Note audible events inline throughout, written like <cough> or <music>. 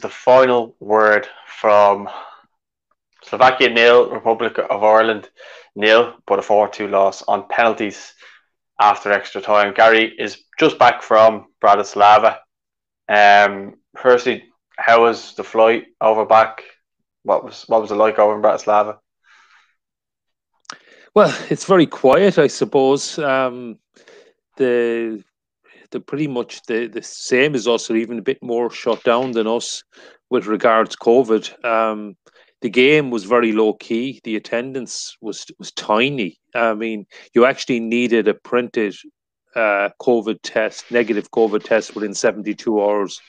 the final word from Slovakia nil, Republic of Ireland nil, but a 4 2 loss on penalties after extra time. Gary is just back from Bratislava. Um, firstly, how was the flight over back? What was what was it like over in Bratislava? Well, it's very quiet, I suppose. Um, the the pretty much the, the same as us, or even a bit more shut down than us with regards COVID. Um, the game was very low key. The attendance was was tiny. I mean, you actually needed a printed uh, COVID test, negative COVID test within 72 hours.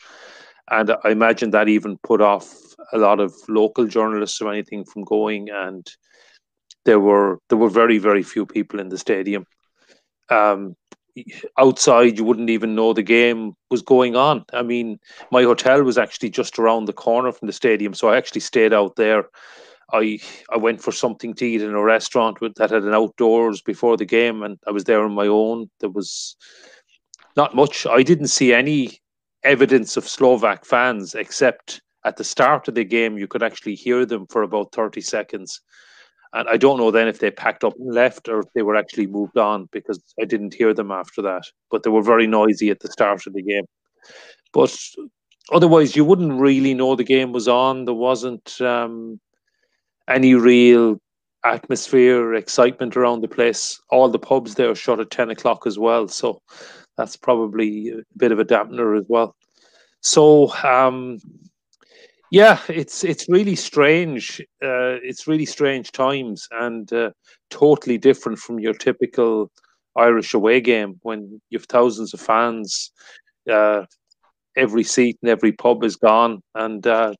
And I imagine that even put off a lot of local journalists or anything from going. And there were there were very very few people in the stadium. Um, outside, you wouldn't even know the game was going on. I mean, my hotel was actually just around the corner from the stadium, so I actually stayed out there. I I went for something to eat in a restaurant with, that had an outdoors before the game, and I was there on my own. There was not much. I didn't see any evidence of Slovak fans except at the start of the game. You could actually hear them for about thirty seconds, and I don't know then if they packed up and left or if they were actually moved on because I didn't hear them after that. But they were very noisy at the start of the game. But otherwise, you wouldn't really know the game was on. There wasn't. Um, any real atmosphere, or excitement around the place. All the pubs there shut at 10 o'clock as well. So that's probably a bit of a dampener as well. So, um, yeah, it's it's really strange. Uh, it's really strange times and uh, totally different from your typical Irish away game when you have thousands of fans. Uh, every seat and every pub is gone, and uh,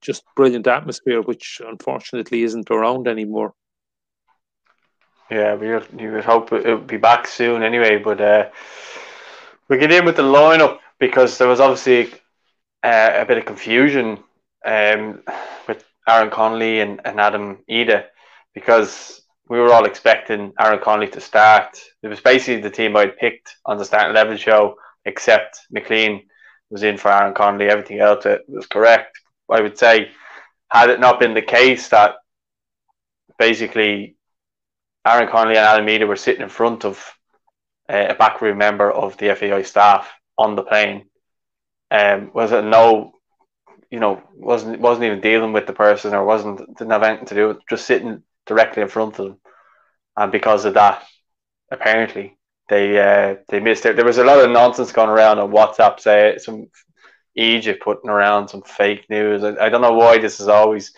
just brilliant atmosphere, which unfortunately isn't around anymore. Yeah, we you would hope it would be back soon anyway. But uh, we get in with the lineup because there was obviously uh, a bit of confusion um, with Aaron Connolly and, and Adam Idah because we were all expecting Aaron Connolly to start. It was basically the team I'd picked on the start 11 show, except McLean was in for Aaron Connolly. Everything else was correct. I would say, had it not been the case that basically Aaron Connolly and Adam Idah were sitting in front of uh, a backroom member of the FAI staff on the plane, um, was it no, you know, wasn't wasn't even dealing with the person or wasn't didn't have anything to do with just sitting directly in front of them, and because of that, apparently they uh, they missed it. There was a lot of nonsense going around on WhatsApp, say some Egypt putting around some fake news. I, I don't know why this is always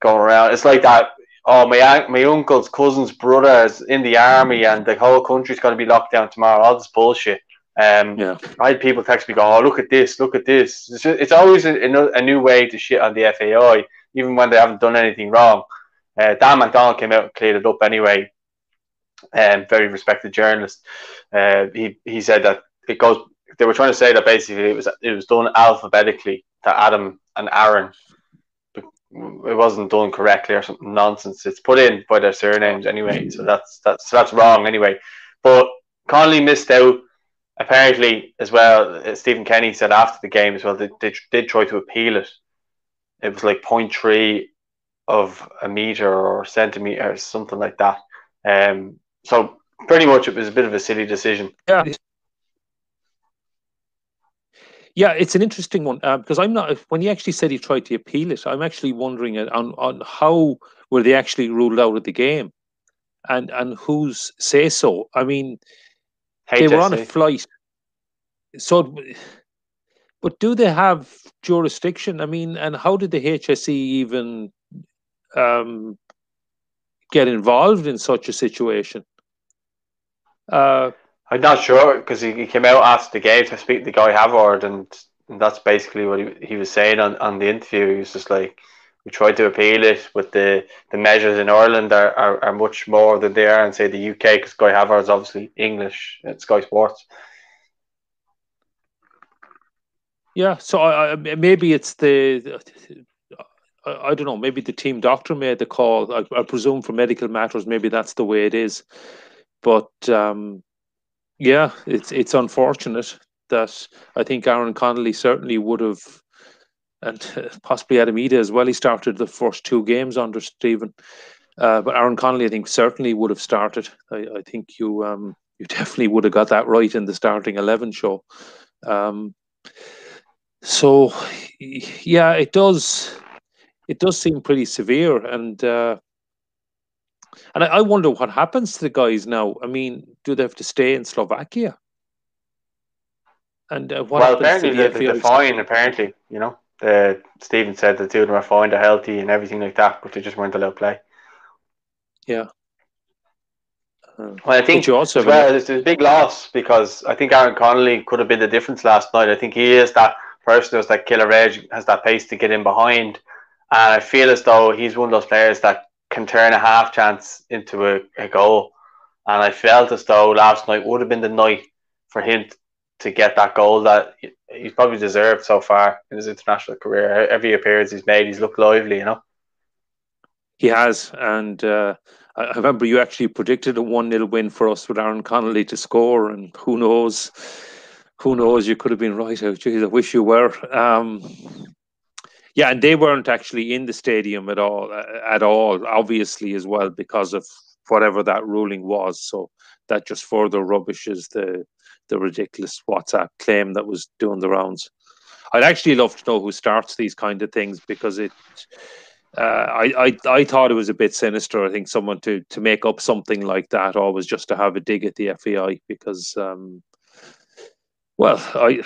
going around. It's like that. Oh, my my uncle's cousin's brother is in the army, and the whole country's going to be locked down tomorrow. All this bullshit. Um, yeah. I had people text me, go, "Oh, look at this! Look at this!" It's, just, it's always a, a, new way to shit on the FAI, even when they haven't done anything wrong. Uh, Dan McDonnell came out and cleared it up anyway. Um, very respected journalist. Uh, he he said that it goes they were trying to say that basically it was it was done alphabetically to Adam and Aaron. It wasn't done correctly or something nonsense. It's put in by their surnames anyway, so that's that's so that's wrong anyway. But Connolly missed out apparently as well. Stephen Kenny said after the game as well. They, they did try to appeal it. It was like 0.3 of a meter or centimeter or something like that. Um, so pretty much it was a bit of a silly decision. Yeah, yeah, it's an interesting one uh, because I'm not. When he actually said he tried to appeal it, I'm actually wondering on on how were they actually ruled out of the game, and and whose say so. I mean, They were on a flight, so. But do they have jurisdiction? I mean, and how did the HSE even um, get involved in such a situation? Uh, I'm not sure because he, he came out after the game to speak to Guy Havord, and, and that's basically what he, he was saying on, on the interview. He was just like, we tried to appeal it, but the, the measures in Ireland are, are, are much more than they are in, say, the UK, because Sky Havord is obviously English at Sky Sports. Yeah, so I, maybe it's the. I, I don't know. Maybe the team doctor made the call. I, I presume for medical matters, maybe that's the way it is. But um, yeah, it's it's unfortunate that I think Aaron Connolly certainly would have and uh, possibly Adam Idah as well. He started the first two games under Stephen, uh, but Aaron Connolly, I think, certainly would have started. I, I think you um, you definitely would have got that right in the starting eleven show. Um, so, yeah, it does. It does seem pretty severe, and uh, and I, I wonder what happens to the guys now. I mean, do they have to stay in Slovakia? And uh, well, apparently the, the, the fine. Apparently, you know, the Stephen said the two of them are fine, they're healthy, and everything like that, but they just weren't allowed to play. Yeah. Uh, well, I think you also well, it's a big loss because I think Aaron Connolly could have been the difference last night. I think he is that person who's that killer edge, has that pace to get in behind, and I feel as though he's one of those players that can turn a half chance into a, a goal. And I felt as though last night would have been the night for him to get that goal that he's probably deserved so far in his international career. Every appearance he's made, he's looked lively, you know. He has, and uh, I remember you actually predicted a one 0 win for us with Aaron Connolly to score, and who knows, who knows, you could have been right. Oh, I wish you were. Um, yeah, and they weren't actually in the stadium at all, uh, at all, obviously as well because of whatever that ruling was. So that just further rubbishes the the ridiculous WhatsApp claim that was doing the rounds. I'd actually love to know who starts these kind of things because it. Uh, I, I I thought it was a bit sinister. I think someone to to make up something like that always just to have a dig at the FAI because, um, well, I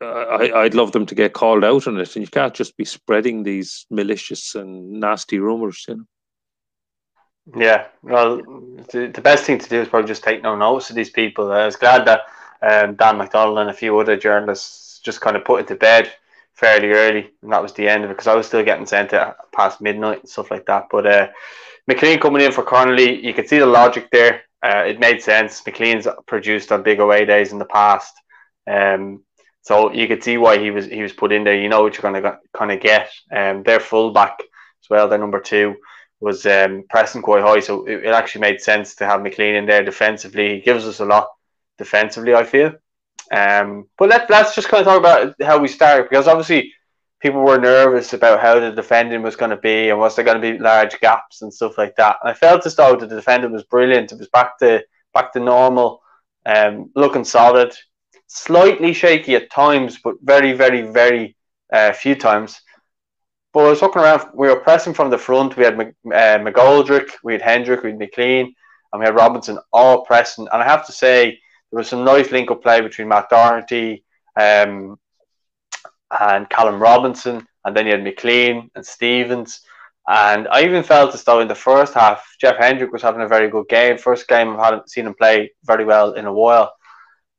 I, I'd love them to get called out on it, and you can't just be spreading these malicious and nasty rumors, you know. Yeah, well, the, best thing to do is probably just take no notice of these people. I was glad that um, Dan McDonnell and a few other journalists just kind of put it to bed fairly early, and that was the end of it because I was still getting sent it past midnight and stuff like that. But uh, McLean coming in for Connolly, you could see the logic there. Uh, it made sense. McLean's produced on big away days in the past. Um, so you could see why he was he was put in there. You know what you're going to kind of get. Um, their fullback as well, their number two was um, pressing quite high, so it, it, actually made sense to have McLean in there defensively. He gives us a lot defensively, I feel. Um, but let, let's just kind of talk about how we start because obviously people were nervous about how the defending was going to be and was there going to be large gaps and stuff like that. And I felt as though the defending was brilliant. It was back to back to normal, um, looking solid slightly shaky at times, but very, very, very uh, few times. But I was looking around, we were pressing from the front. We had uh, McGoldrick, we had Hendrick, we had McLean, and we had Robinson all pressing. And I have to say, there was some nice link up play between Matt Doherty um, and Callum Robinson. And then you had McLean and Stevens. And I even felt as though in the first half, Jeff Hendrick was having a very good game. First game I hadn't seen him play very well in a while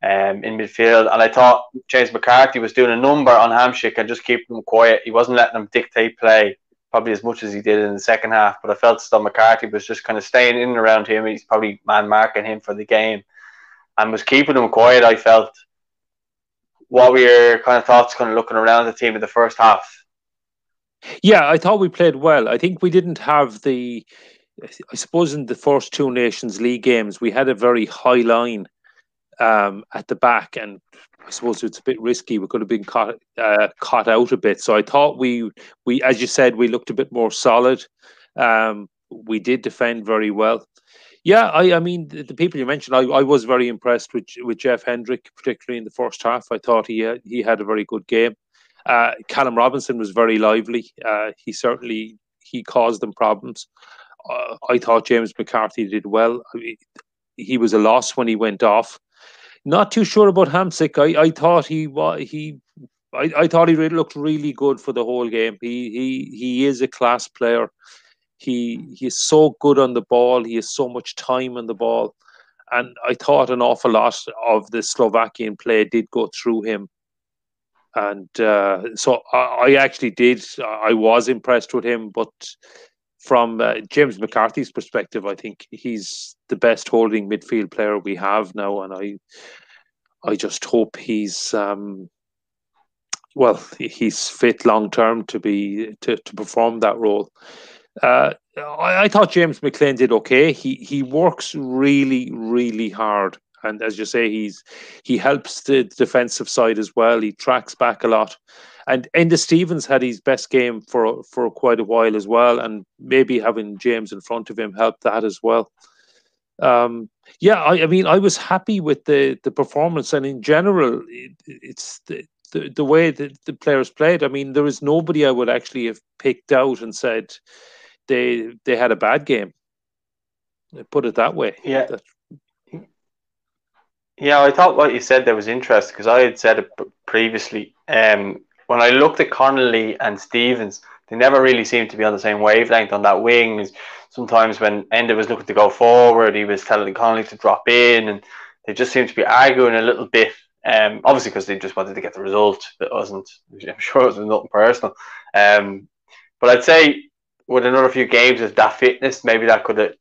um, in midfield. And I thought James McCarthy was doing a number on Hamsik and just keeping him quiet. He wasn't letting him dictate play probably as much as he did in the second half. But I felt that McCarthy was just kind of staying in and around him. He's probably man marking him for the game and was keeping him quiet. I felt. What were your kind of thoughts, kind of looking around the team in the first half? Yeah, I thought we played well. I think we didn't have the. I suppose in the first two Nations League games, we had a very high line um, at the back, and I suppose it's a bit risky. We could have been caught uh, caught out a bit. So I thought we we, as you said, we looked a bit more solid. Um, we did defend very well. Yeah, I, I mean the, the people you mentioned, I, I was very impressed with with Jeff Hendrick, particularly in the first half. I thought he had, he had a very good game. Uh, Callum Robinson was very lively. Uh, he certainly he caused them problems. Uh, I thought James McCarthy did well. I mean, he was a loss when he went off. Not too sure about Hamsik. I, I thought he he I, I thought he looked really good for the whole game. He he he is a class player. He he is so good on the ball. He has so much time on the ball, and I thought an awful lot of the Slovakian play did go through him. And uh, so I, I actually did. I was impressed with him, but from uh, James McCarthy's perspective, I think he's the best holding midfield player we have now, and I, I just hope he's, um, well, he's fit long term to be to, to perform that role. Uh, I, I, thought James McLean did okay. He he works really really hard, and as you say, he's he helps the defensive side as well. He tracks back a lot. And Enda Stevens had his best game for for quite a while as well, and maybe having James in front of him helped that as well. Um, yeah, I, I, mean, I was happy with the the performance, and in general, it, it's the, the the way that the players played. I mean, there is nobody I would actually have picked out and said they they had a bad game. Put it that way. Yeah. That, yeah, I thought what you said there was interesting because I had said it previously. Um, when I looked at Connolly and Stevens, they never really seemed to be on the same wavelength on that wing. Sometimes when Enda was looking to go forward, he was telling Connolly to drop in, and they just seemed to be arguing a little bit. Um, obviously because they just wanted to get the result. It wasn't. I'm <laughs> sure it was nothing personal. Um, but I'd say with another few games of that fitness, maybe that could have,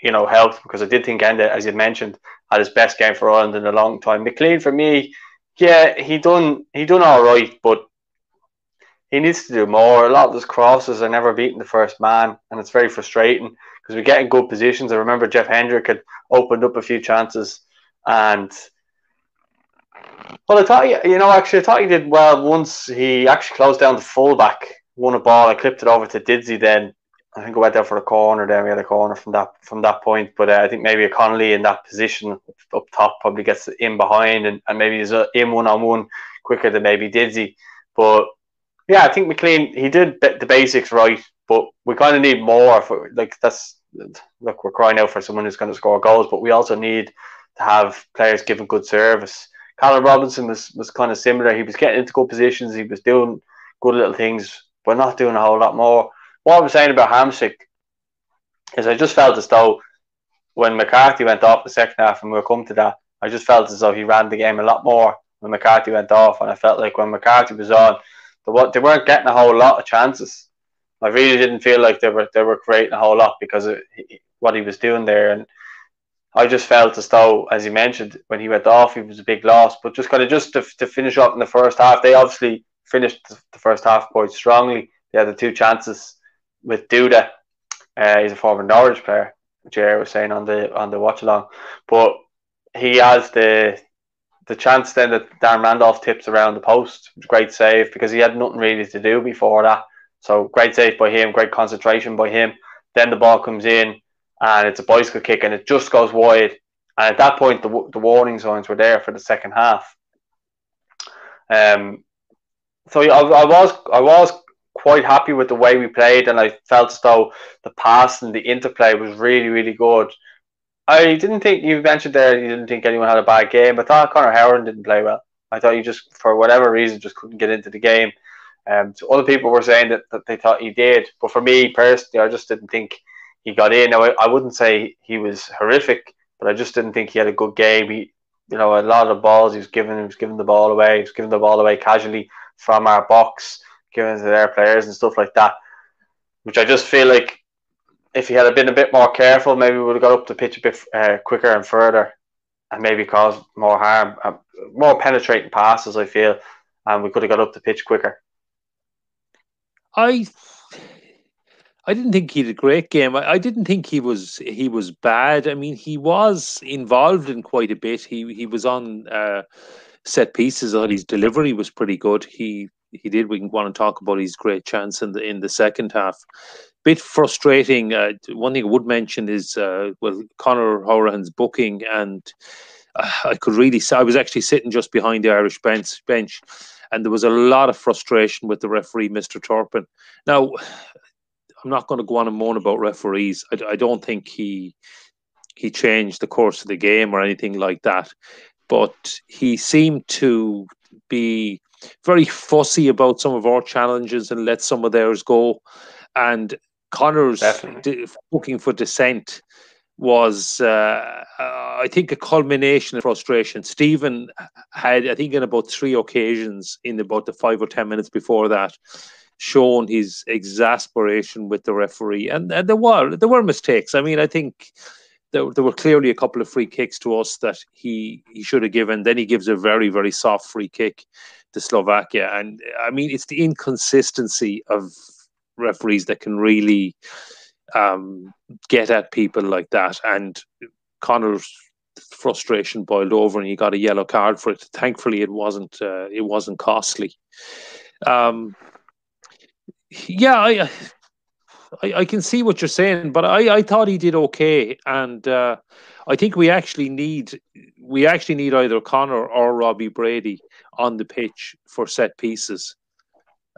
you know, helped because I did think Enda, as you mentioned, had his best game for Ireland in a long time. McLean for me, yeah, he done he done all right, but he needs to do more. A lot of those crosses are never beating the first man, and it's very frustrating because we get in good positions. I remember Jeff Hendrick had opened up a few chances, and well, I thought you know actually I thought he did well once. He actually closed down the fullback, won a ball, I clipped it over to Didsey. Then I think I went there for the corner. Then we had a corner from that from that point. But uh, I think maybe Connolly in that position up top probably gets in behind, and, and maybe he's in one on one quicker than maybe Didsey. But yeah, I think McLean he did the basics right, but we kind of need more for like that's look we're crying out for someone who's going to score goals, but we also need to have players giving good service. Callum Robinson was was kind of similar. He was getting into good positions. He was doing good little things, but not doing a whole lot more. What I was saying about Hamsik is I just felt as though when McCarthy went off the second half, and we'll come to that, I just felt as though he ran the game a lot more when McCarthy went off, and I felt like when McCarthy was on they weren't getting a whole lot of chances. I really didn't feel like they were they were creating a whole lot because of what he was doing there, and I just felt as though, as you mentioned, when he went off, he was a big loss. But just kind of just to, to finish up in the first half, they obviously finished the first half quite strongly. They had the two chances with Duda. Uh, he's a former Norwich player. Jerry was saying on the on the watch along, but he has the the chance then that Darren Randolph tips around the post, great save because he had nothing really to do before that. So great save by him, great concentration by him. Then the ball comes in and it's a bicycle kick and it just goes wide. And at that point, the, the warning signs were there for the second half. Um, so I, I was I was quite happy with the way we played, and I felt as though the pass and the interplay was really really good. I didn't think you mentioned there you didn't think anyone had a bad game. I thought Conor Hourihane didn't play well. I thought he just, for whatever reason, just couldn't get into the game. Um, so other people were saying that, that they thought he did, but for me personally, I just didn't think he got in. Now, I, I wouldn't say he was horrific, but I just didn't think he had a good game. He, you know, a lot of the balls he was giving, he was giving the ball away, he was giving the ball away casually from our box, giving to their players and stuff like that, which I just feel like if he had been a bit more careful, maybe we would have got up the pitch a bit uh, quicker and further, and maybe caused more harm, uh, more penetrating passes. I feel, and we could have got up the pitch quicker. I, I didn't think he had a great game. I, I didn't think he was he was bad. I mean, he was involved in quite a bit. He he was on uh, set pieces. I his delivery was pretty good. He he did. We want to talk about his great chance in the in the second half bit frustrating. Uh, one thing I would mention is uh, well, Conor Hourihane's booking, and uh, I could really. I was actually sitting just behind the Irish bench, bench, and there was a lot of frustration with the referee, Mister Turpin. Now, I'm not going to go on and moan about referees. I, I don't think he he changed the course of the game or anything like that, but he seemed to be very fussy about some of our challenges and let some of theirs go. And Conor's looking for dissent was, uh, I think, a culmination of frustration. Stephen had, I think, in about three occasions in about the five or ten minutes before that, shown his exasperation with the referee, and, and there were there were mistakes. I mean, I think there, there were clearly a couple of free kicks to us that he he should have given. Then he gives a very very soft free kick to Slovakia, and I mean, it's the inconsistency of referees that can really um, get at people like that. And Conor's frustration boiled over, and he got a yellow card for it. Thankfully, it wasn't uh, it wasn't costly. Um, yeah, I, I, I can see what you're saying, but I, I thought he did okay, and uh, I think we actually need we actually need either Conor or Robbie Brady on the pitch for set pieces.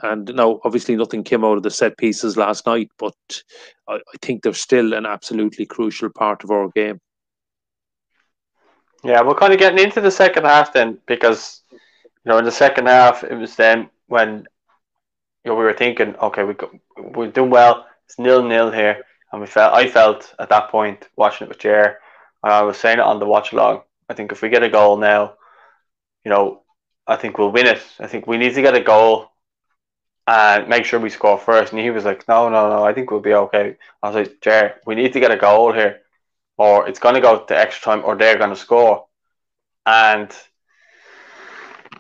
And now, obviously, nothing came out of the set pieces last night, but I, I think they're still an absolutely crucial part of our game. Yeah, we're kind of getting into the second half then, because you know, in the second half, it was then when you know we were thinking, okay, we we're doing well. It's nil nil here, and we felt I felt at that point watching it with Jer, and I was saying it on the watch along. I think if we get a goal now, you know, I think we'll win it. I think we need to get a goal and make sure we score first. And he was like, no, no, no, I think we'll be okay. I was like, Jer, we need to get a goal here, or it's going to go to extra time, or they're going to score. And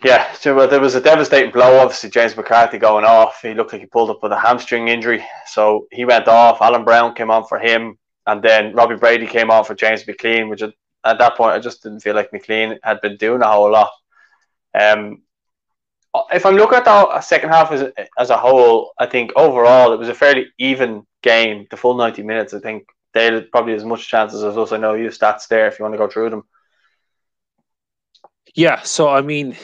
yeah, so well, there was a devastating blow. Obviously, James McCarthy going off. He looked like he pulled up with a hamstring injury, so he went off. Alan Browne came on for him, and then Robbie Brady came on for James McLean. Which at that point, I just didn't feel like McLean had been doing a whole lot. Um, if I'm looking at the second half as, as a whole, I think overall it was a fairly even game. The full 90 minutes, I think they had probably as much chances as us. I know you stats there if you want to go through them. Yeah, so I mean,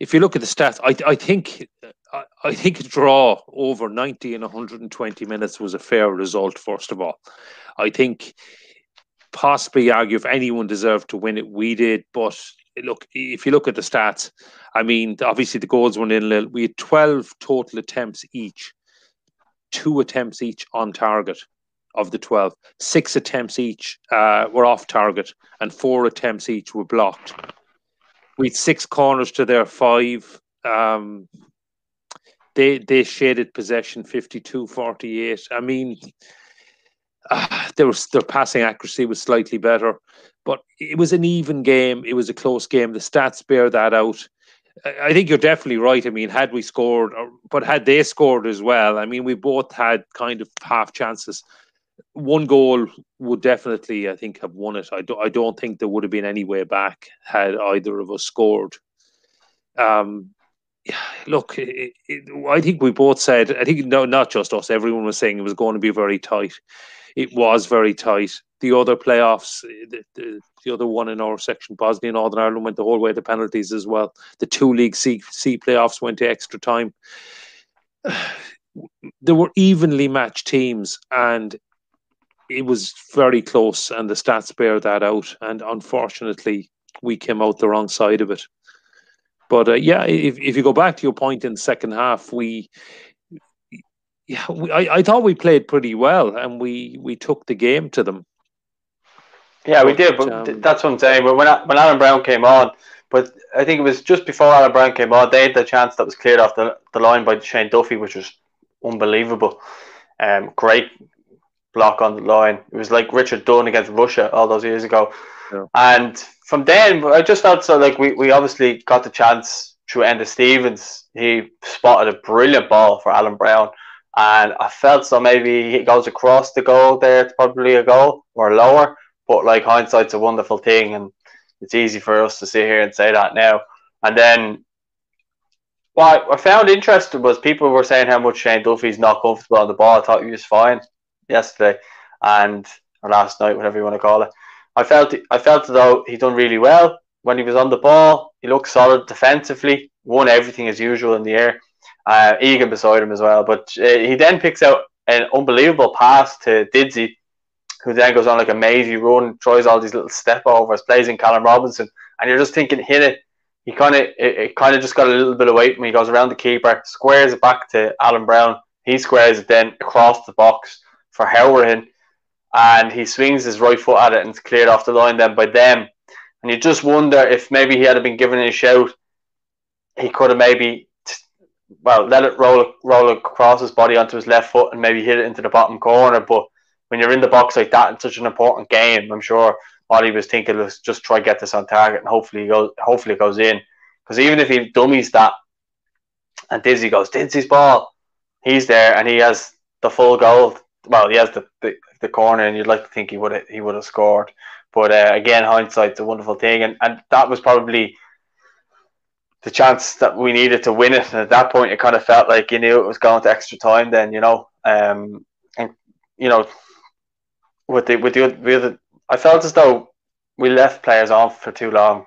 if you look at the stats, I I think I, I think a draw over 90 and 120 minutes was a fair result. First of all, I think possibly argue if anyone deserved to win it, we did. But look, if you look at the stats, I mean, obviously the goals were in little. We had 12 total attempts each, two attempts each on target of the 12. Six attempts each uh, were off target, and four attempts each were blocked had six corners to their five. Um, they they shaded possession 52-48. I mean, uh, there was their passing accuracy was slightly better, but it was an even game. It was a close game. The stats bear that out. I think you're definitely right. I mean, had we scored, or, but had they scored as well, I mean, we both had kind of half chances one goal would definitely, I think, have won it. I, don't, I don't think there would have been any way back had either of us scored. Um, look, it, it, I think we both said, I think no, not just us, everyone was saying it was going to be very tight. It was very tight. The other playoffs, the, the, the other one in our section, Bosnia and Northern Ireland, went the whole way to penalties as well. The two League C, C playoffs went to extra time. <sighs> There were evenly matched teams, and it was very close, and the stats bear that out. And unfortunately, we came out the wrong side of it. But uh, yeah, if, if you go back to your point in the second half, we yeah, we, I, I thought we played pretty well, and we we took the game to them. Yeah, we did, but um, that's what I'm saying. But when when Alan Browne came on, but I think it was just before Alan Browne came on, they had the chance that was cleared off the, the line by Shane Duffy, which was unbelievable. Um, great block on the line. It was like Richard Dunne against Russia all those years ago. Yeah. And from then, I just felt so like we, we obviously got the chance through Enda Stevens. He spotted a brilliant ball for Alan Browne. And I felt so maybe he goes across the goal there. It's probably a goal or lower. But like hindsight's a wonderful thing. And it's easy for us to sit here and say that now. And then what I found interesting was people were saying how much Shane Duffy's not comfortable on the ball. I thought he was fine yesterday and or last night, whatever you want to call it. I felt I felt though he done really well when he was on the ball. He looked solid defensively, won everything as usual in the air. Uh, Egan beside him as well, but uh, he then picks out an unbelievable pass to Didsy, who then goes on like a mazy run, tries all these little step overs, plays in Callum Robinson, and you're just thinking, hit it. He kind of it, it kind of just got a little bit of weight when he goes around the keeper, squares it back to Alan Browne. He squares it then across the box for Hourihane and he swings his right foot at it and it's cleared off the line then by them. And you just wonder if maybe he had been given a shout, he could have maybe well let it roll roll across his body onto his left foot and maybe hit it into the bottom corner. But when you're in the box like that in such an important game, I'm sure all he was thinking was just try get this on target and hopefully go hopefully it goes in. Because even if he dummies that and Dizzy goes, Dizzy's ball, he's there and he has the full goal well, he has the, the, the corner, and you'd like to think he would he would have scored. But uh, again, hindsight's a wonderful thing, and, and that was probably the chance that we needed to win it. And at that point, it kind of felt like you knew it was going to extra time. Then you know, um, and you know, with the with the with the, I felt as though we left players on for too long.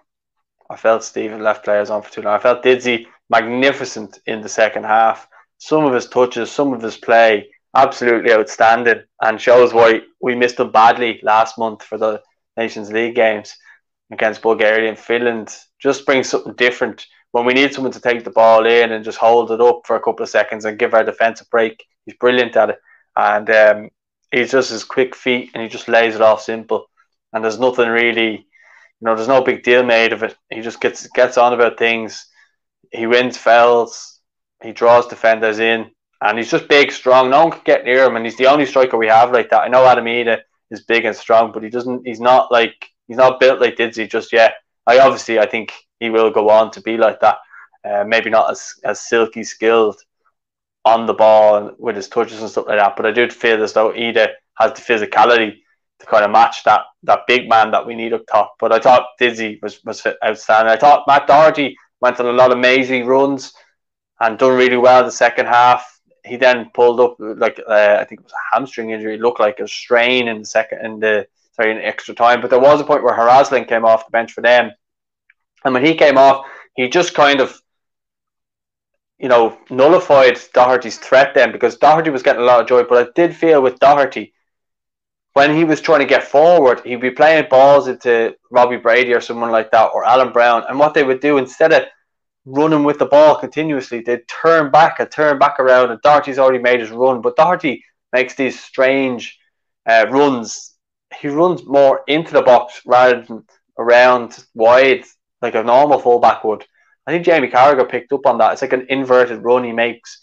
I felt Stephen left players on for too long. I felt Didsey magnificent in the second half. Some of his touches, some of his play, absolutely outstanding, and shows why we missed him badly last month for the Nations League games against Bulgaria and Finland. Just brings something different when we need someone to take the ball in and just hold it up for a couple of seconds and give our defence a break. He's brilliant at it, and um, he's just his quick feet and he just lays it off simple. And there's nothing really, you know, there's no big deal made of it. He just gets gets on about things. He wins fouls. He draws defenders in, and he's just big, strong. No one can get near him, and he's the only striker we have like that. I know Adam Idah is big and strong, but he doesn't. He's not like he's not built like Didsey just yet. I obviously I think he will go on to be like that. Uh, maybe not as as silky skilled on the ball and with his touches and stuff like that. But I do feel as though Idah has the physicality to kind of match that that big man that we need up top. But I thought Didsey was was outstanding. I thought Matt Doherty went on a lot of amazing runs and done really well the second half. He then pulled up like uh, I think it was a hamstring injury. It looked like a strain in the second in the sorry in extra time. But there was a point where Haraslín came off the bench for them, and when he came off, he just kind of you know, nullified Doherty's threat then because Doherty was getting a lot of joy. But I did feel with Doherty, when he was trying to get forward, he'd be playing balls into Robbie Brady or someone like that or Alan Browne, And what they would do instead of running with the ball continuously, they'd turn back and turn back around. And Doherty's already made his run, but Doherty makes these strange uh, runs. He runs more into the box rather than around wide like a normal fullback would. I think Jamie Carragher picked up on that. It's like an inverted run he makes.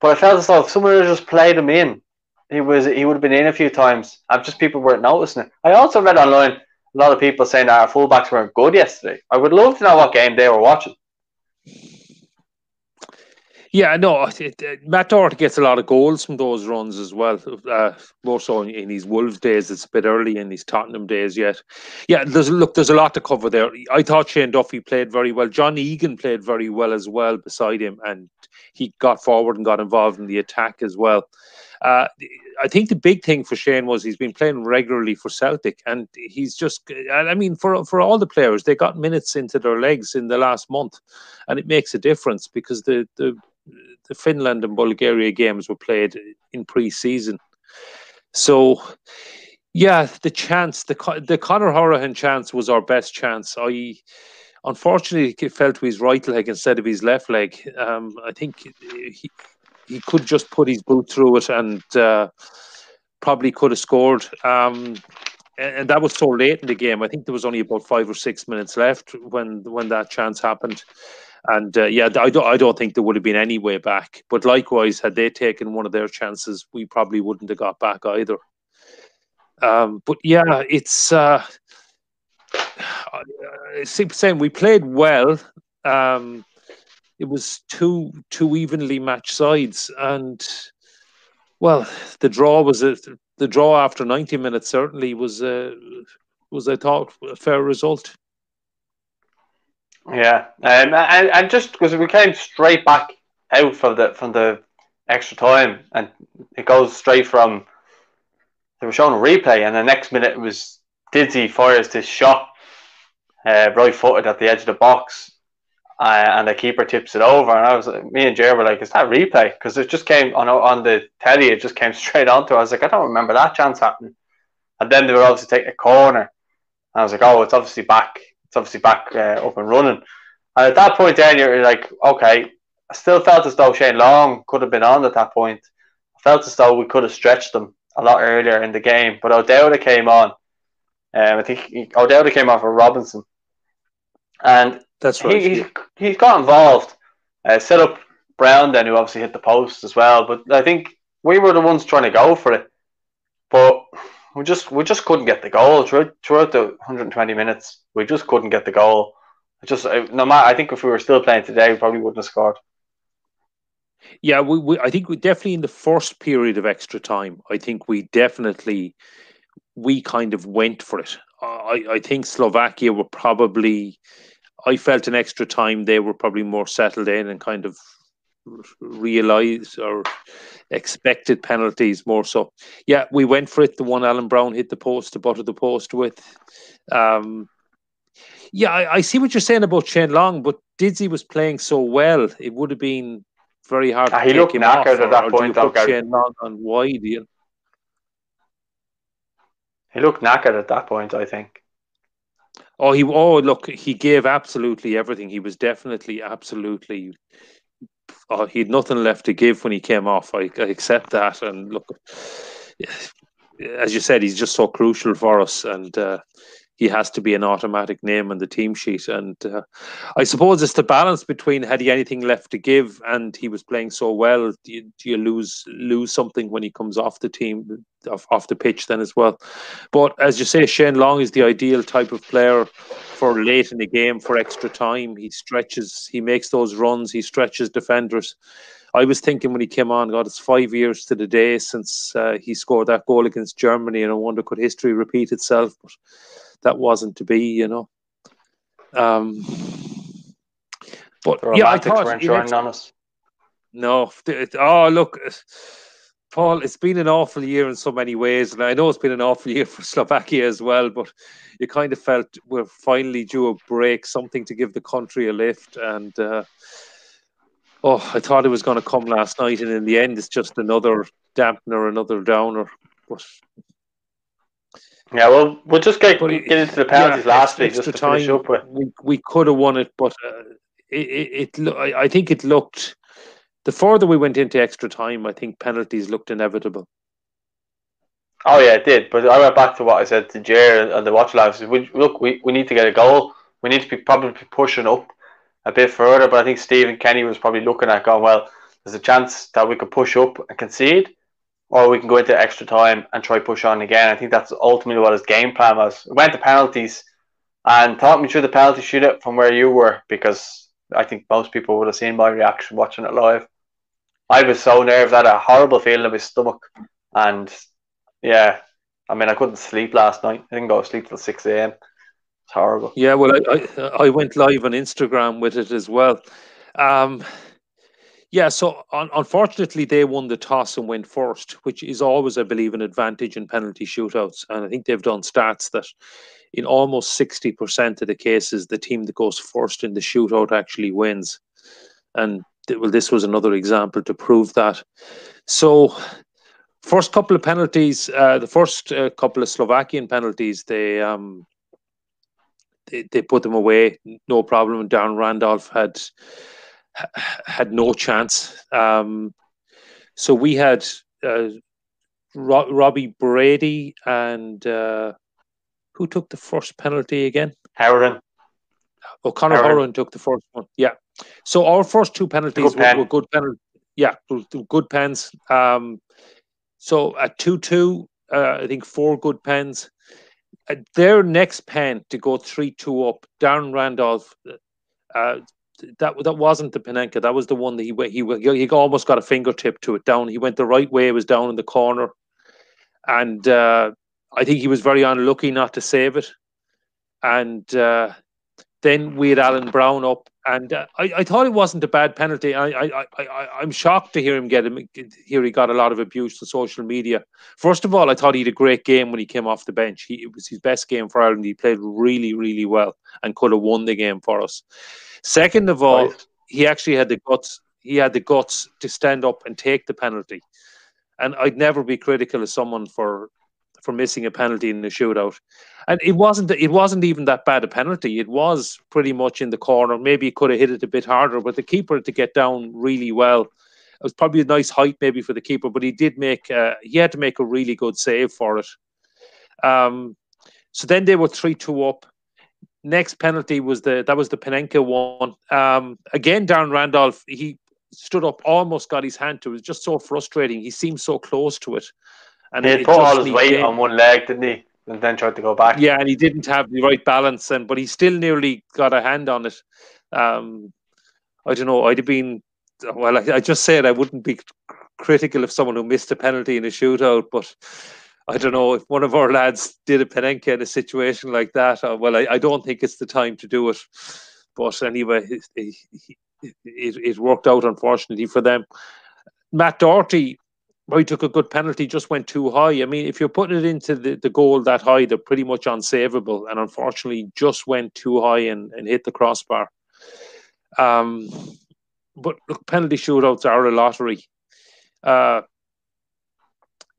But I felt as though if someone had just played him in, he was he would have been in a few times. And just people weren't noticing it. I also read online a lot of people saying that our fullbacks weren't good yesterday. I would love to know what game they were watching. Yeah, no, it, it, Matt Doherty gets a lot of goals from those runs as well. Uh, more so in, in his Wolves days. It's a bit early in his Tottenham days yet. Yeah, there's look, there's a lot to cover there. I thought Shane Duffy played very well. John Egan played very well as well beside him, and he got forward and got involved in the attack as well. Uh, I think the big thing for Shane was he's been playing regularly for Celtic, and he's just. I mean, for for all the players, they got minutes into their legs in the last month, and it makes a difference because the the the Finland and Bulgaria games were played in pre-season. So, yeah, the chance, the the Conor Hourihane chance was our best chance. I unfortunately fell to his right leg instead of his left leg. Um, I think he he could just put his boot through it and uh, probably could have scored. Um, and that was so late in the game. I think there was only about five or six minutes left when when that chance happened. And uh, yeah, I don't, I don't think there would have been any way back. But likewise, had they taken one of their chances, we probably wouldn't have got back either. Um, but yeah, it's uh, <sighs> saying we played well. Um, it was two two evenly matched sides, and well, the draw was a, the draw after ninety minutes certainly was a, was I thought a fair result. Yeah, um, and, and just because we came straight back out from the from the extra time, and it goes straight from they were showing a replay, and the next minute it was Didsey fires this shot, uh, right footed at the edge of the box, uh, and the keeper tips it over, and I was me and Jerry were like, "Is that replay?" Because it just came on on the telly, it just came <laughs> straight onto. I was like, "I don't remember that chance happening," and then they were obviously taking a corner, and I was like, "Oh, it's obviously back." it's obviously back uh, up and running. And at that point, then you're like, okay, I still felt as though Shane Long could have been on at that point. I felt as though we could have stretched them a lot earlier in the game, but O'Dowda came on. Um, I think he, O'Dowda came on for Robinson, and that's right. He, he's, he's got involved. Uh, set up Browne, then, who obviously hit the post as well. But I think we were the ones trying to go for it, but we just we just couldn't get the goal throughout, throughout the 120 minutes. We just couldn't get the goal. just no matter. I think if we were still playing today, we probably wouldn't have scored. Yeah, we, we I think we definitely in the first period of extra time. I think we definitely we kind of went for it. I I think Slovakia were probably. I felt in extra time they were probably more settled in and kind of realised or expected penalties more so. Yeah, we went for it. The one Alan Browne hit the post to of the post with. Um, yeah, I, I, see what you're saying about Shane Long, but Didsey was playing so well, it would have been very hard. Uh, he looked knackered at that or, point. Or Shane Long on wide. You know? He looked knackered at that point. I think. Oh, he oh look, he gave absolutely everything. He was definitely absolutely. Oh, he had nothing left to give when he came off. I, I accept that, and look, as you said, he's just so crucial for us, and uh, he has to be an automatic name on the team sheet. And uh, I suppose it's the balance between had he anything left to give and he was playing so well. Do you, do you lose lose something when he comes off the team off, off the pitch then as well? But as you say, Shane Long is the ideal type of player for late in the game for extra time. He stretches, he makes those runs, he stretches defenders. I was thinking when he came on, God, it's five years to the day since uh, he scored that goal against Germany, and I wonder could history repeat itself? But that wasn't to be, you know. Um, but the yeah, I thought weren't on us. No, oh look, Paul, it's been an awful year in so many ways, and I know it's been an awful <laughs> year for Slovakia as well. But you kind of felt we're finally due a break, something to give the country a lift, and. Uh, oh, I thought it was going to come last night, and in the end, it's just another dampener, another downer. But yeah, well, we'll just get, but get into the penalties yeah, last week just to time, finish up with. We, we could have won it, but uh, it, it, it, I think it looked. The further we went into extra time, I think penalties looked inevitable. Oh yeah, it did. But I went back to what I said to Jer and the watch live. We, look, we, we need to get a goal. We need to be probably pushing up a bit further. But I think Stephen Kenny was probably looking at going, well, there's a chance that we could push up and concede or we can go into extra time and try push on again. I think that's ultimately what his game plan was. We went to penalties and talk me through the penalty shootout from where you were because I think most people would have seen my reaction watching it live. I was so nervous, I had a horrible feeling in my stomach, and yeah, I mean, I couldn't sleep last night. I didn't go to sleep till six a.m. It's horrible. Yeah, well, I, I, I went live on Instagram with it as well. Um, yeah, so un- unfortunately, they won the toss and went first, which is always, I believe, an advantage in penalty shootouts. And I think they've done stats that in almost 60% of the cases, the team that goes first in the shootout actually wins. And th- well, this was another example to prove that. So, first couple of penalties, uh, the first uh, couple of Slovakian penalties, they um, they, they put them away, no problem. Darren Randolph had had no chance. Um, so we had uh, Ro- Robbie Brady and uh, who took the first penalty again? Hourihane. O'Connor Hourihane took the first one. Yeah. So our first two penalties good were, were, good penalties. Yeah, good pens. Um, so at two two, uh, I think four good pens. Uh, their next pen to go three two up, Darren Randolph uh, that that wasn't the Panenka. That was the one that he he he almost got a fingertip to it down. He went the right way. It was down in the corner, and uh, I think he was very unlucky not to save it. And uh, then we had Alan Browne up, and uh, I, I thought it wasn't a bad penalty. I I I I'm shocked to hear him get him. Here he got a lot of abuse on social media. First of all, I thought he had a great game when he came off the bench. He it was his best game for Ireland. He played really really well and could have won the game for us. Second of all, right. he actually had the guts. He had the guts to stand up and take the penalty. And I'd never be critical of someone for for missing a penalty in the shootout. And it wasn't it wasn't even that bad a penalty. It was pretty much in the corner. Maybe he could have hit it a bit harder, but the keeper had to get down really well. It was probably a nice height maybe for the keeper, but he did make uh, he had to make a really good save for it. Um, so then they were three two up. Next penalty was the that was the Panenka one. Um, again, Darren Randolph he stood up, almost got his hand to it. It was just so frustrating. He seemed so close to it. And he put all his weight on one leg, didn't he? And then tried to go back. Yeah, and he didn't have the right balance, and but he still nearly got a hand on it. Um, I don't know. I'd have been well. I, I just said I wouldn't be critical of someone who missed a penalty in a shootout, but I don't know if one of our lads did a Panenka in a situation like that. Uh, well, I, I don't think it's the time to do it. but anyway, it, it, it, worked out unfortunately for them. Matt Doherty, well, he took a good penalty, just went too high. I mean, if you're putting it into the, the goal that high, they're pretty much unsavable, and unfortunately, just went too high and, and hit the crossbar. Um, but look, penalty shootouts are a lottery. Uh,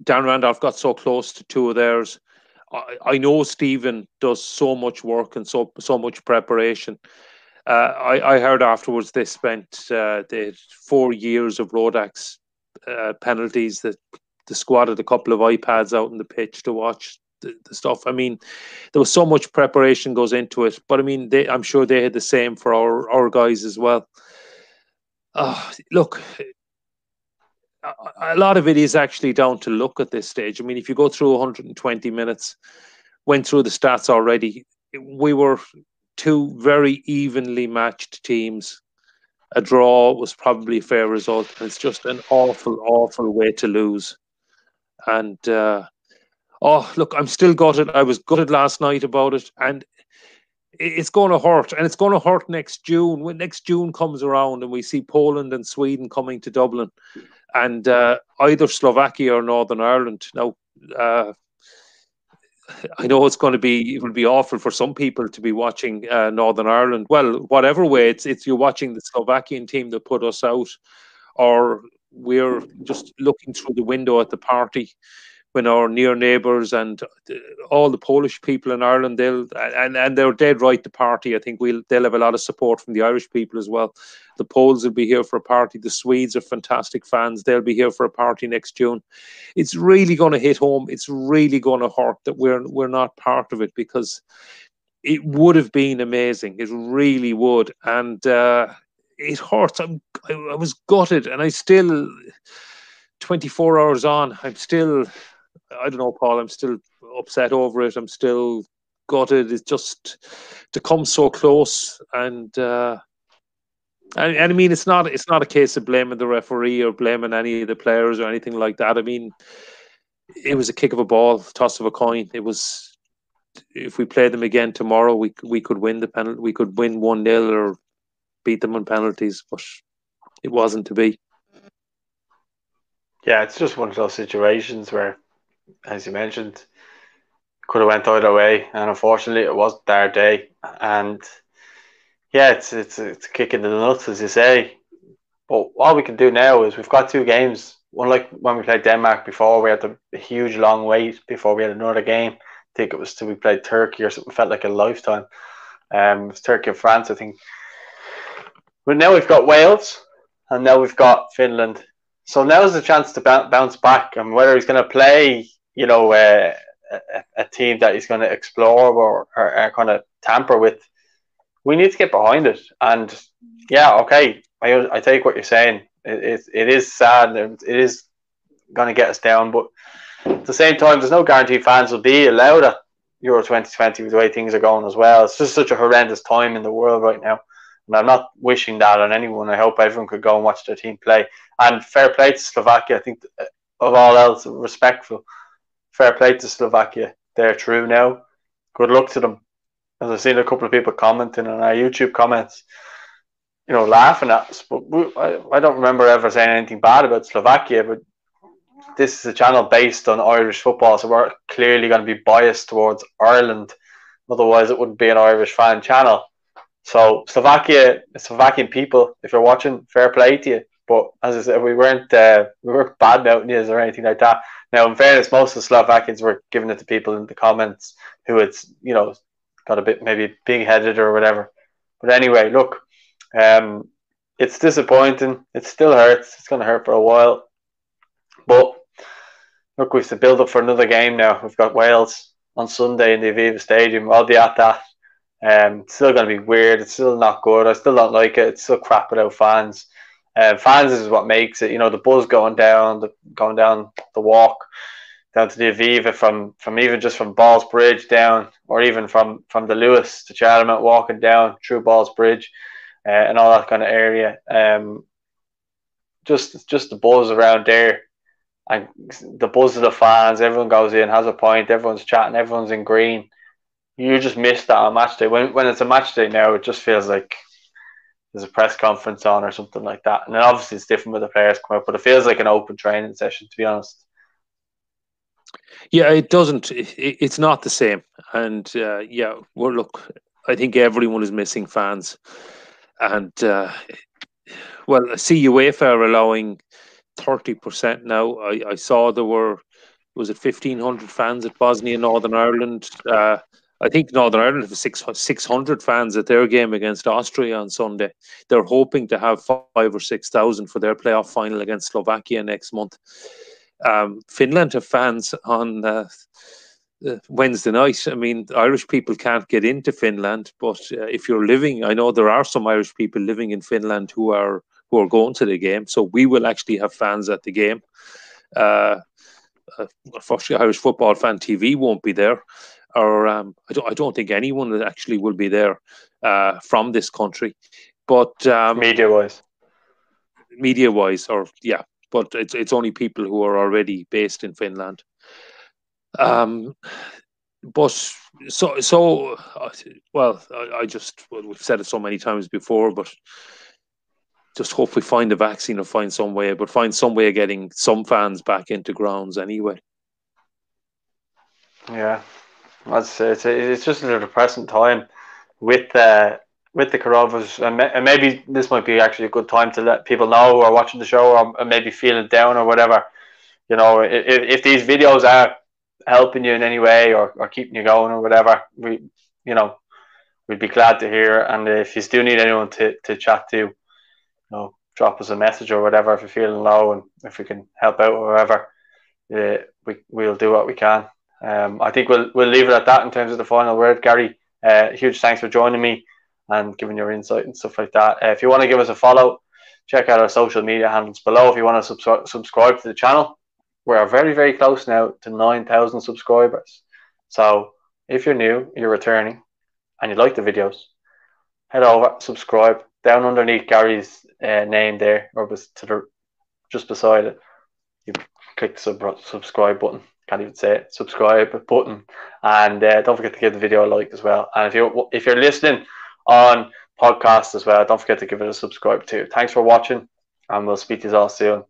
Darren Randolph got so close to two of theirs. I, I know Stephen does so much work and so so much preparation. Uh, I, I heard afterwards they spent uh, four years of Rodax uh, penalties. That the squad had a couple of iPads out in the pitch to watch the, the, stuff. I mean, there was so much preparation goes into it, but I mean, they, I'm sure they had the same for our our guys as well. Uh, look, a lot of it is actually down to luck at this stage. I mean, if you go through 120 minutes, went through the stats already, we were two very evenly matched teams. A draw was probably a fair result. It's just an awful, awful way to lose. And uh, oh, look, I'm still gutted. I was gutted last night about it, and it's going to hurt, and it's going to hurt next June. When next June comes around, and we see Poland and Sweden coming to Dublin, and uh, either Slovakia or Northern Ireland. Now, uh, I know it's going to be it will be awful for some people to be watching uh, Northern Ireland. Well, whatever way it's it's you're watching the Slovakian team that put us out, or we're just looking through the window at the party when our near neighbours and all the Polish people in Ireland, they'll and, and they're dead right to party. I think we'll they'll have a lot of support from the Irish people as well. The Poles will be here for a party. The Swedes are fantastic fans. They'll be here for a party next June. It's really going to hit home. It's really going to hurt that we're we're not part of it because it would have been amazing. It really would, and uh, it hurts. I'm, I, I was gutted, and I still. 24 hours on, I'm still I don't know, Paul. I'm still upset over it. I'm still gutted. It's just to come so close, and uh, and, and I mean, it's not it's not a case of blaming the referee or blaming any of the players or anything like that. I mean, it was a kick of a ball, toss of a coin. It was. If we played them again tomorrow, we we could win the penalty. We could win one 0 or beat them on penalties, but it wasn't to be. Yeah, it's just one of those situations where as you mentioned, could have went either way, and unfortunately, it wasn't their day. And yeah, it's it's it's a kick in the nuts, as you say. But all we can do now is we've got two games. Unlike when we played Denmark before, we had a huge long wait before we had another game. I think it was till we played Turkey or something. Felt like a lifetime. Um, it was Turkey and France, I think. But now we've got Wales, and now we've got Finland. So now is the chance to bounce back, and whether he's going to play you know, uh, a, a, team that he's going to explore or, or, or kind of tamper with, we need to get behind it. And yeah, okay, I, I take what you're saying. It, it, it is sad and it is going to get us down, but at the same time, there's no guarantee fans will be allowed at Euro 2020 with the way things are going as well. It's just such a horrendous time in the world right now. And I'm not wishing that on anyone. I hope everyone could go and watch their team play. And fair play to Slovakia. I think, uh, of all else, respectful fair play to Slovakia. They're true now. Good luck to them. As I've seen a couple of people commenting on our YouTube comments, you know, laughing at us. But we, I, I don't remember ever saying anything bad about Slovakia. But this is a channel based on Irish football, so we're clearly going to be biased towards Ireland. Otherwise, it wouldn't be an Irish fan channel. So Slovakia, Slovakian people, if you're watching, fair play to you. But as I said, we weren't uh, we weren't bad mouthing you or anything like that. Now, in fairness, most of the Slovakians were giving it to people in the comments who had, you know, got a bit maybe big headed or whatever. But anyway, look, um, it's disappointing. It still hurts. It's going to hurt for a while. But look, we've to build up for another game now. We've got Wales on Sunday in the Aviva Stadium. I'll be at that. Um, it's still going to be weird. It's still not good. I still don't like it. It's still crap without fans. Uh, fans is what makes it. You know, the buzz going down, the going down the walk down to the Aviva from from even just from Ballsbridge down, or even from from the Lewis to Chatham, walking down through Ballsbridge uh, and all that kind of area. Um, just just the buzz around there, and the buzz of the fans. Everyone goes in, has a point. Everyone's chatting. Everyone's in green. You just miss that on match day. When when it's a match day now, it just feels like there's a press conference on or something like that. And then obviously it's different with the players come out, but it feels like an open training session to be honest. Yeah, it doesn't. It, it's not the same. And uh, yeah, well, look, I think everyone is missing fans, and uh, well, I see UEFA are allowing thirty percent now. I, I saw there were was it fifteen hundred fans at Bosnia Northern Ireland. Uh, I think Northern Ireland have six six hundred fans at their game against Austria on Sunday. They're hoping to have five or six thousand for their playoff final against Slovakia next month. Um, Finland have fans on uh, uh, Wednesday night. I mean, Irish people can't get into Finland, but uh, if you're living, I know there are some Irish people living in Finland who are who are going to the game. So we will actually have fans at the game. Uh, uh unfortunately, Irish Football Fan TV won't be there or um, I don't I don't think anyone that actually will be there uh, from this country. But um, media wise, media wise, or yeah, but it's it's only people who are already based in Finland. Um, but so so well, I, I just well, we've said it so many times before, but just hope we find a vaccine or find some way, but find some way of getting some fans back into grounds anyway. Yeah, that's it's it's just a depressing time with uh, with the coronavirus, and, and maybe this might be actually a good time to let people know who are watching the show or maybe feeling down or whatever. You know, if, if these videos are helping you in any way or, or keeping you going or whatever, we you know we'd be glad to hear. And if you still need anyone to, to chat to, you know, drop us a message or whatever if you're feeling low and if we can help out or whatever, uh, we we'll do what we can. Um, I think we'll we'll leave it at that in terms of the final word. Gary, uh, huge thanks for joining me and giving your insight and stuff like that. Uh, if you want to give us a follow, check out our social media handles below. If you want to subscribe subscribe to the channel, we are very very close now to nine thousand subscribers. So if you're new, you're returning, and you like the videos, head over, subscribe down underneath Gary's uh, name there, or to the just beside it. You click the sub- subscribe button can't even say it, subscribe button, and uh, don't forget to give the video a like as well. And if you if you're listening on podcast as well, don't forget to give it a subscribe too. Thanks for watching, and we'll speak to you all soon.